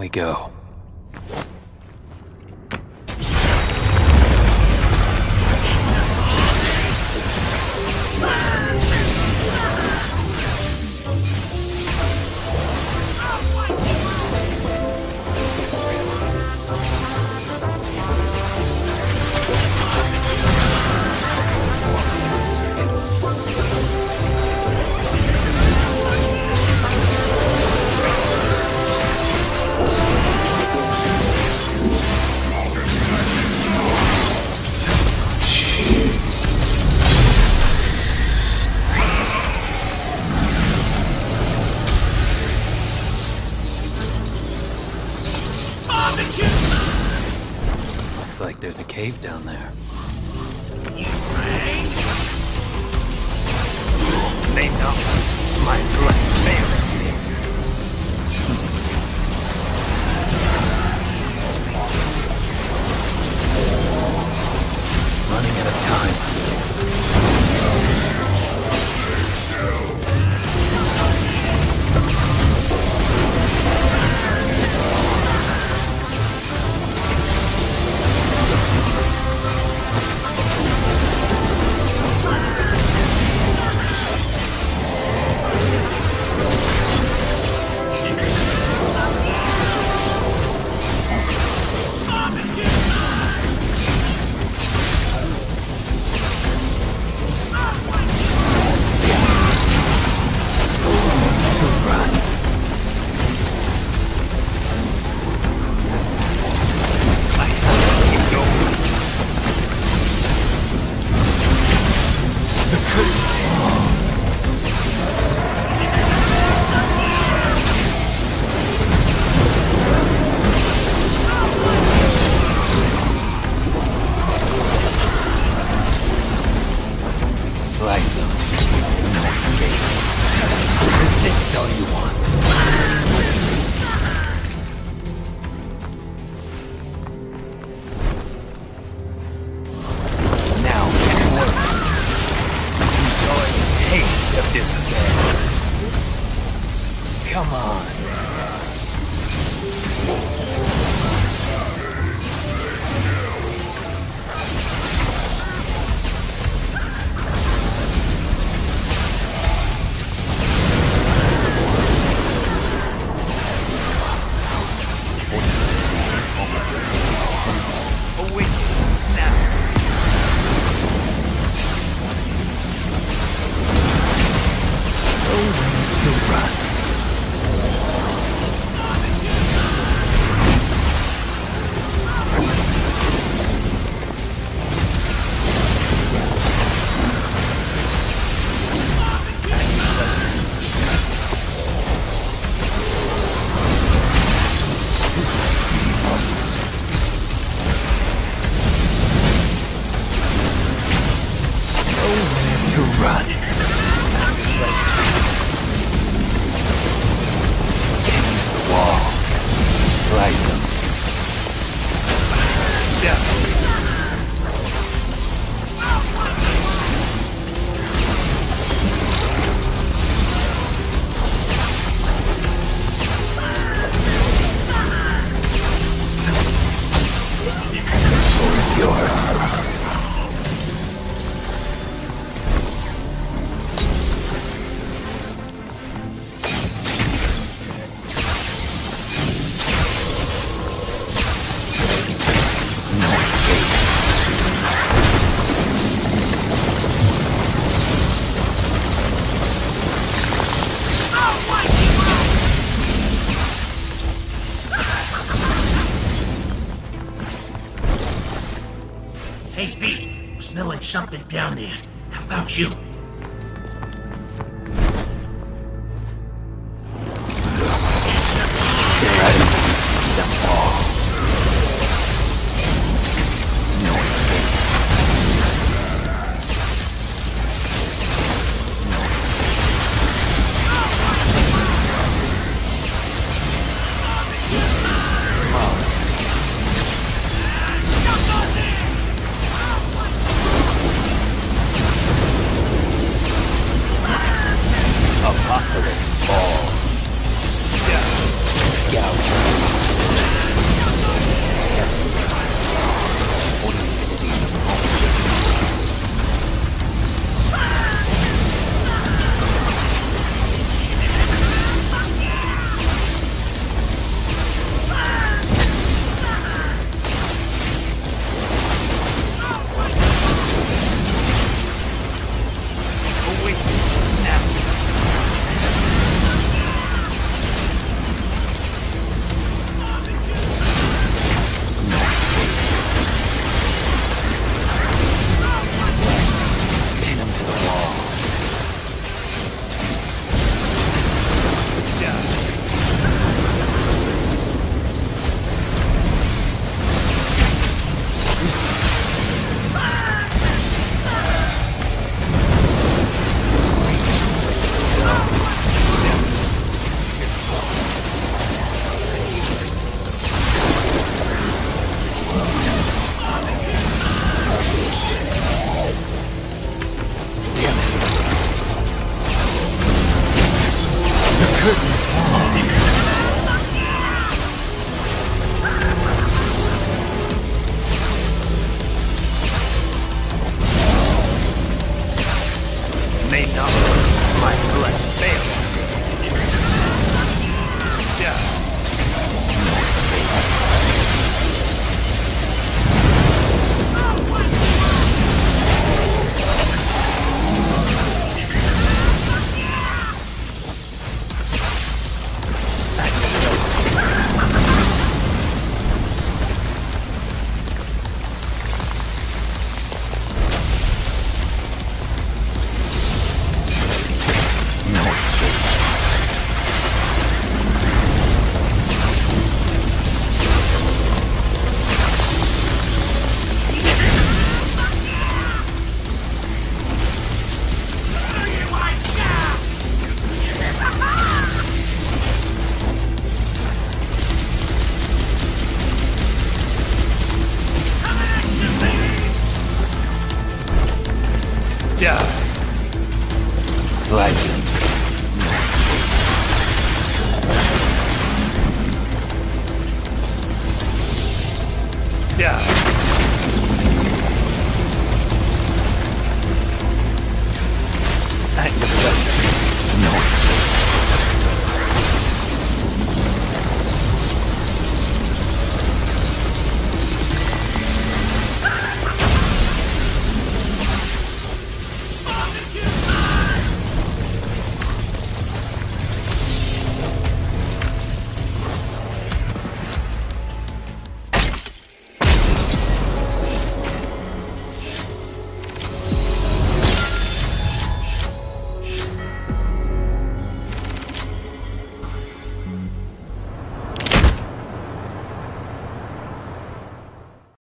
we go. Cave down there. They know my blood faileth me. Running out of time. All you want. Now it works. Enjoy the taste of despair. Come on. Them. Hey, V, I'm smelling something down there. How about you? 这怎么了 Die. Nice.